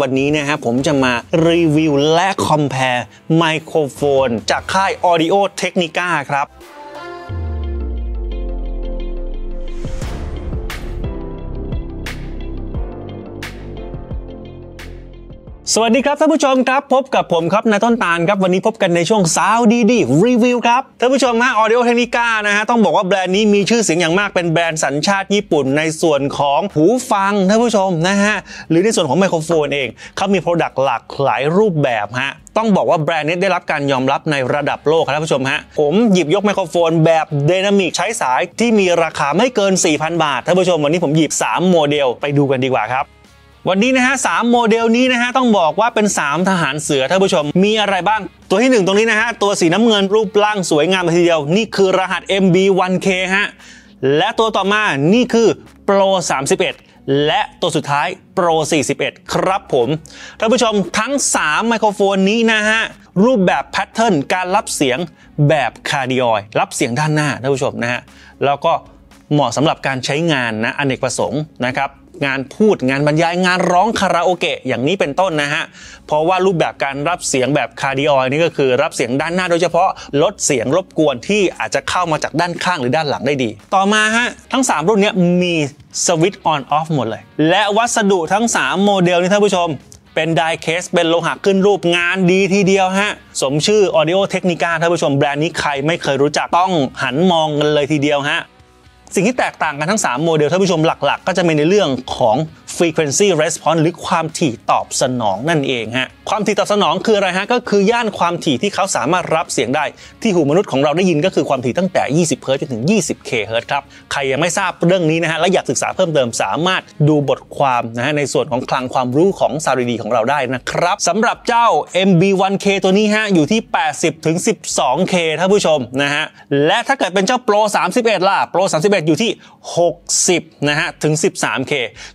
วันนี้นะครับผมจะมารีวิวและคอมเพลไมโครโฟน จากค่าย Audio Technica ครับ สวัสดีครับท่านผู้ชมครับพบกับผมครับนายต้นตาลครับวันนี้พบกันในช่วงสาวดีดีรีวิวครับท่านผู้ชมฮะ Audio Technica นะฮะต้องบอกว่าแบรนด์นี้มีชื่อเสียงอย่างมากเป็นแบรนด์สัญชาติญี่ปุ่น ในส่วนของหูฟังท่านผู้ชมนะฮะหรือในส่วนของไมโครโฟนเองเขามี product หลากหลายรูปแบบฮะต้องบอกว่าแบรนด์นี้ได้รับการยอมรับในระดับโลกครับท่านผู้ชมฮะผมหยิบยกไมโครโฟนแบบ dynamic ใช้สายที่มีราคาไม่เกิน 4,000 บาทท่านผู้ชมวันนี้ผมหยิบ 3 โมเดลไปดูกันดีกว่าครับ วันนี้นะฮะสามโมเดลนี้นะฮะต้องบอกว่าเป็น 3 ทหารเสือท่านผู้ชม มีอะไรบ้าง ตัวที่ 1 ตรงนี้นะฮะตัวสีน้ำเงินรูปร่างสวยงามทีเดียว นี่คือรหัส MB1K ฮะและตัวต่อมานี่คือ Pro 31 และตัวสุดท้าย Pro 41 ครับผม ท่านผู้ชมทั้ง 3 ไมโครโฟนนี้นะฮะ รูปแบบ pattern การรับเสียงแบบ cardioid รับเสียงด้านหน้าท่านผู้ชมนะฮะ แล้วก็เหมาะสำหรับการใช้งานนะอเนกประสงค์นะครับ งานพูดงานบรรยายงานร้องคาราโอเกะอย่างนี้เป็นต้นนะฮะ เพราะว่ารูปแบบการรับเสียงแบบ cardioid นี่ก็คือรับเสียงด้านหน้าโดยเฉพาะลดเสียงรบกวนที่อาจจะเข้ามาจากด้านข้างหรือด้านหลังได้ดี ต่อมาฮะทั้ง 3 รุ่นนี้มีสวิตช์ on off หมดเลย และวัสดุทั้ง 3 โมเดลนี้ท่านผู้ชมเป็น die-cast เป็นโลหะขึ้นรูปงานดีทีเดียวฮะ สมชื่อ Audio Technica ท่านผู้ชมแบรนด์นี้ใครไม่เคยรู้จักต้องหันมองกันเลยทีเดียวฮะ สิ่งที่แตกต่างกันทั้ง 3 โมเดลท่านผู้ชมหลัก ๆ ก็จะมีในเรื่องของ frequency response หรือความถี่ตอบสนองนั่นเองฮะความถี่ตอบสนองคืออะไรฮะก็คือย่านความถี่ที่เขาสามารถรับเสียงได้ ที่หูมนุษย์ของเราได้ยินก็คือความถี่ตั้งแต่ 20เฮิรตจนถึง 20 k เฮิรตครับใครยังไม่ทราบเรื่องนี้นะฮะและอยากศึกษาเพิ่มเติมสามารถดูบทความนะฮะในส่วนของคลังความรู้ของซารีดีของเราได้นะครับสำหรับเจ้า MB1K ตัวนี้ฮะอยู่ที่ 80 ถึง 12K ท่านผู้ชมนะฮะและถ้าเกิดเป็นเจ้า Pro 31 ล่ะ Pro 31 อยู่ที่ 60 นะฮะถึง 13K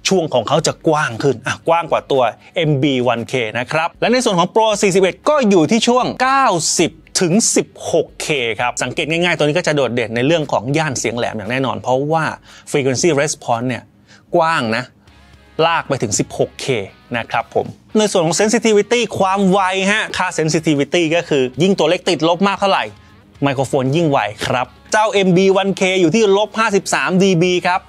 ช่วงของเขาจะกว้างขึ้นอะกว้างกว่าตัว MB1K นะครับ และในส่วนของ Pro 41 ก็อยู่ที่ช่วง 90ถึง 16K ครับ สังเกตง่ายๆ ตัวนี้ก็จะโดดเด่นในเรื่องของย่านเสียงแหลมอย่างแน่นอน เพราะว่า frequency response เนี่ย กว้างนะ ลากไปถึง 16K นะครับผม ในส่วนของ sensitivity ความไวฮะ ค่า sensitivity ก็คือยิ่งตัวเล็กติดลบมากเท่าไหร่ ไมโครโฟนยิ่งไวครับ เจ้า MB1K อยู่ที่ลบ53 dB ครับ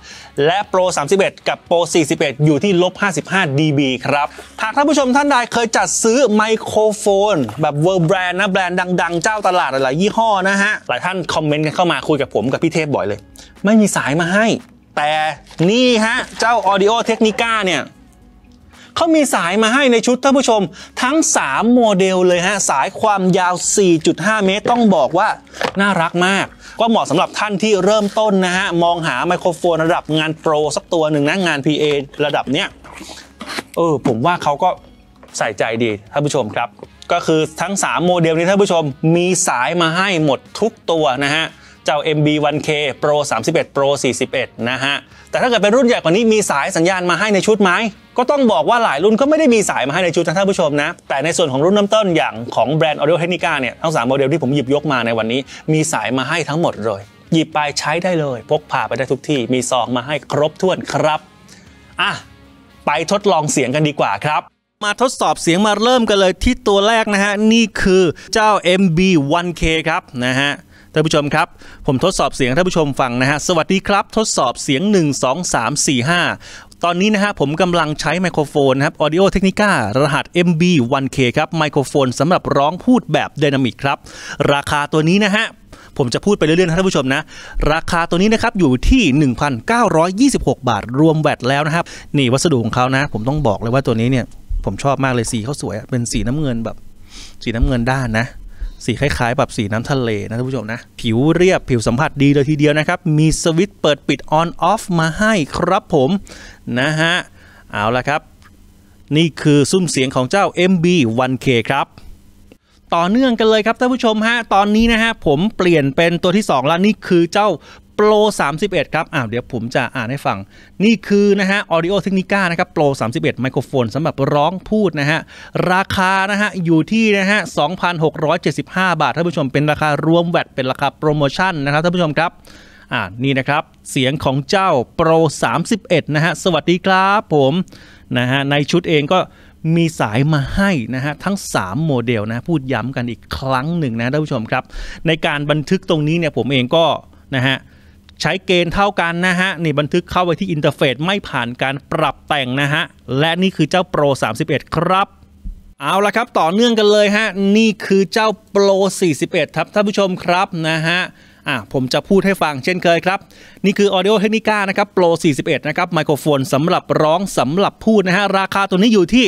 และ Pro 31 กับ Pro 41 อยู่ที่ลบ55 dB ครับ หากท่านผู้ชมท่านใดเคยจัดซื้อไมโครโฟน แบบ World Brand นะ แบรนด์ดังๆ เจ้าตลาดหลายๆยี่ห้อนะฮะ หลายท่านคอมเมนต์กันเข้ามาคุยกับผมกับพี่เทพบ่อยเลย ไม่มีสายมาให้ แต่นี่ฮะ เจ้า Audio Technica เนี่ย เขามีสายมาให้ในชุดท่านผู้ชม ทั้ง 3 โมเดลเลยฮะ สายความยาว 4.5 เมตร ต้องบอกว่าน่ารักมาก ก็เหมาะสำหรับท่านที่เริ่มต้นนะฮะ มองหาไมโครโฟนระดับงานโปรสักตัวหนึ่งนะงาน PA ระดับเนี้ยเออผมว่าเขาก็ใส่ใจดีท่านผู้ชมครับ ก็คือทั้ง 3 โมเดลนี้ท่านผู้ชมมีสายมาให้หมดทุกตัวนะฮะ เจ้า MB1K Pro 31 Pro 41 นะฮะ แต่ถ้าเกิดเป็นรุ่นใหญ่กว่านี้มีสายสัญญาณมาให้ในชุดไหม ก็ต้องบอกว่าหลายรุ่นก็ไม่ได้มีสายมาให้ในชุดนะท่านผู้ชมนะ แต่ในส่วนของรุ่นน้ำต้นอย่างของแบรนด์ Audio Technica เนี่ย ทั้ง 3 โมเดลที่ผมหยิบยกมาในวันนี้ มีสายมาให้ทั้งหมดเลย หยิบไปใช้ได้เลย พกพาไปได้ทุกที่ มีซองมาให้ครบถ้วนครับอะไปทดลองเสียงกันดีกว่าครับมาทดสอบเสียงมาเริ่มกันเลยที่ตัวแรกนะฮะ นี่คือเจ้า MB1K ครับนะฮะ ท่านผู้ชมครับ ผมทดสอบเสียงท่านผู้ชมฟังนะฮะ สวัสดีครับ ทดสอบเสียง 1 2 3 4 5 ตอนนี้นะฮะผมกำลังใช้ไมโครโฟนนะครับ Audio Technica รหัส MB1K ครับไมโครโฟนสำหรับร้องพูดแบบไดนามิกครับ ราคาตัวนี้นะฮะผมจะพูดไปเรื่อยๆนะท่านผู้ชมนะ ราคาตัวนี้นะครับอยู่ที่ 1,926 บาท รวมแวตแล้วนะครับ นี่วัสดุของเขานะ ผมต้องบอกเลยว่าตัวนี้เนี่ย ผมชอบมากเลยสีเขาสวยเป็นสีน้ำเงินแบบ สีน้ำเงินด้านนะ สีคล้ายๆแบบสีน้ำทะเลนะท่านผู้ชมนะ ผิวเรียบผิวสัมผัสดีเลยทีเดียวนะครับ มีสวิตช์เปิดปิด on off มาให้ครับผมนะฮะ เอาละครับ นี่คือซุ้มเสียงของเจ้า MB1K ครับต่อเนื่องกันเลยครับท่านผู้ชมฮะ ตอนนี้นะฮะผมเปลี่ยนเป็นตัวที่ 2 แล้วนี่คือเจ้า Pro 31 ครับอ้าวเดี๋ยวผมจะอ่านให้ฟัง นี่คือนะฮะ Audio Technica นะครับ Pro 31 ไมโครโฟนสำหรับร้องพูดนะฮะ ราคานะฮะ อยู่ที่นะฮะ 2,675 บาทท่านผู้ชมเป็นราคารวมแวตเป็นราคาโปรโมชั่นนะครับท่านผู้ชมครับอ่านี่นะครับ เสียงของเจ้า Pro 31 นะฮะ สวัสดีครับผมนะฮะในชุดเองก็มีสายมาให้นะฮะทั้ง 3 โมเดลนะพูดย้ำกันอีกครั้งหนึ่งนะท่านผู้ชมครับ ในการบันทึกตรงนี้เนี่ยผมเองก็นะฮะ ใช้เกณฑ์เท่ากันนะฮะนี่บันทึกเข้าไปที่อินเทอร์เฟซไม่ผ่านการปรับแต่งนะฮะและนี่คือเจ้า Pro 31 ครับเอาละครับ ต่อเนื่องกันเลยฮะ นี่คือเจ้า Pro 41 ครับท่านผู้ชมครับนะฮะ อะผมจะพูดให้ฟังเช่นเคยครับ นี่คือ Audio Technica นะครับ Pro 41 นะครับไมโครโฟนสำหรับร้องสำหรับพูดนะฮะ ราคาตัวนี้อยู่ที่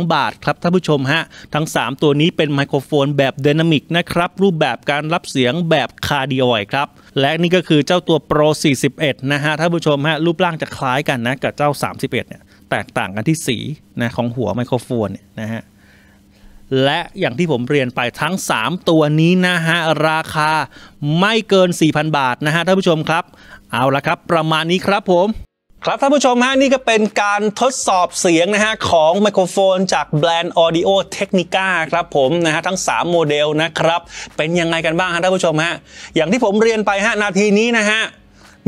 3,852 บาทครับท่านผู้ชมฮะ ทั้ง 3 ตัวนี้เป็นไมโครโฟนแบบไดนามิกนะครับ รูปแบบการรับเสียงแบบ cardioid ครับ และนี่ก็คือเจ้าตัว Pro 41 นะฮะท่านผู้ชมฮะ รูปร่างจะคล้ายกันนะกับเจ้า 31 เนี่ยแตกต่างกันที่สีนะของหัวไมโครโฟนเนี่ยนะฮะ และอย่างที่ผมเรียนไปทั้ง 3 ตัวนี้นะฮะ ราคาไม่เกิน 4,000 บาทนะฮะท่านผู้ชมครับ เอาละครับ ประมาณนี้ครับผมครับท่านผู้ชมฮะนี่ก็เป็นการทดสอบเสียงนะฮะของไมโครโฟนจากแบรนด์ Audio Technica ครับผมนะฮะทั้ง 3 โมเดลนะครับเป็นยังไงกันบ้างฮะท่านผู้ชมฮะอย่างที่ผมเรียนไปฮะนาทีนี้นะฮะ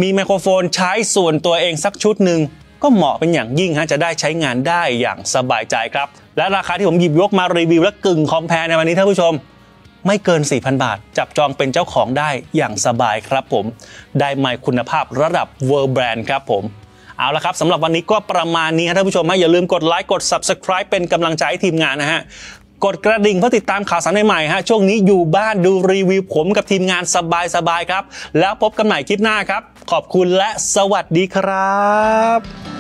มีไมโครโฟนใช้ส่วนตัวเองสักชุดหนึ่งก็เหมาะเป็นอย่างยิ่งฮะจะได้ใช้งานได้อย่างสบายใจครับ และราคาที่ผมหยิบยกมารีวิวและกึ่งคอมแพร์ในวันนี้ท่านผู้ชม ไม่เกิน 4,000 บาท จับจองเป็นเจ้าของได้อย่างสบายครับผม ได้ไมค์คุณภาพระดับ World Brand ครับผมเอาละครับสำหรับวันนี้ก็ประมาณนี้ครับท่านผู้ชมอย่าลืมกดไลค์กด Subscribe เป็นกำลังใจให้ทีมงานนะฮะกดกระดิ่งเพื่อติดตามข่าวสารใหม่ๆฮะช่วงนี้อยู่บ้านดูรีวิวผมกับทีมงานสบายๆครับ แล้วพบกันใหม่คลิปหน้าครับ ขอบคุณและสวัสดีครับ